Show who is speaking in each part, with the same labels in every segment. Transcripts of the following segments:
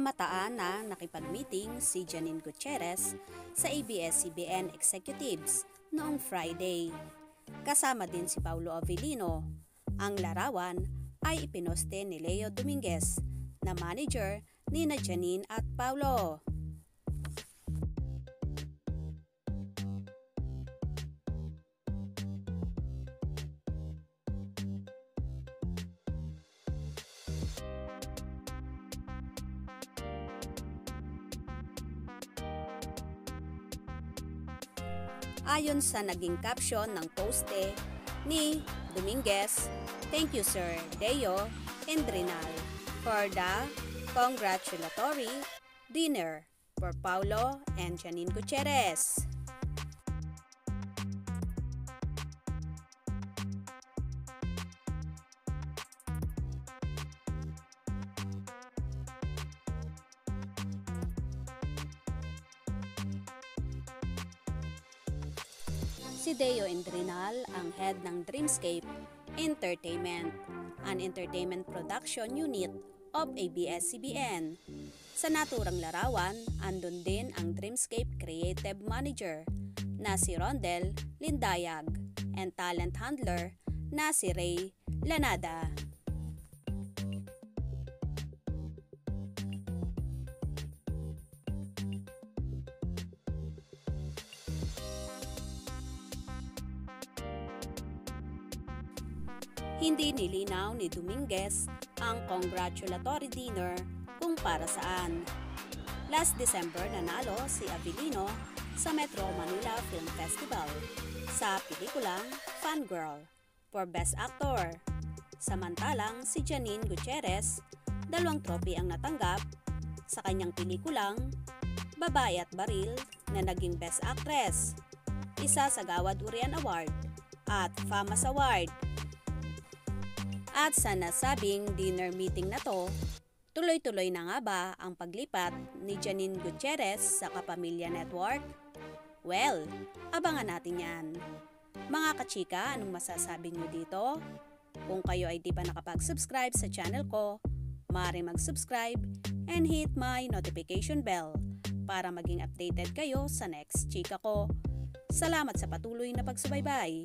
Speaker 1: Nagkamataan na nakipag-meeting si Janine Gutierrez sa ABS-CBN Executives noong Friday. Kasama din si Paulo Avellino. Ang larawan ay ipinoste ni Leo Dominguez na manager ni na Janine at Paulo. Ayon sa naging caption ng poste ni Dominguez, Thank you Sir Deo and Rinal for the congratulatory dinner for Paulo and Janine Gutierrez. Si Deo Indrinal ang head ng Dreamscape Entertainment, an entertainment production unit of ABS-CBN. Sa naturang larawan, andun din ang Dreamscape Creative Manager na si Rondel Lindayag and talent handler na si Ray Lanada. Hindi nilinaw ni Dominguez ang congratulatory dinner kung para saan. Last December nanalo si Avellino sa Metro Manila Film Festival sa pelikulang Fangirl for Best Actor. Samantalang si Janine Gutierrez, dalawang trophy ang natanggap sa kanyang pelikulang Babae at Baril na naging Best Actress, isa sa Gawad Urian Award at FAMAS Award at sa nasabing dinner meeting na to, tuloy-tuloy na nga ba ang paglipat ni Janine Gutierrez sa Kapamilya Network? Well, abangan natin yan. Mga kachika, anong masasabi nyo dito? Kung kayo ay di pa nakapag-subscribe sa channel ko, maaari mag-subscribe and hit my notification bell para maging updated kayo sa next chika ko. Salamat sa patuloy na pagsubaybay.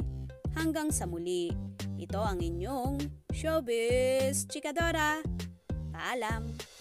Speaker 1: Hanggang sa muli, ito ang inyong Showbiz Chikadora. Paalam!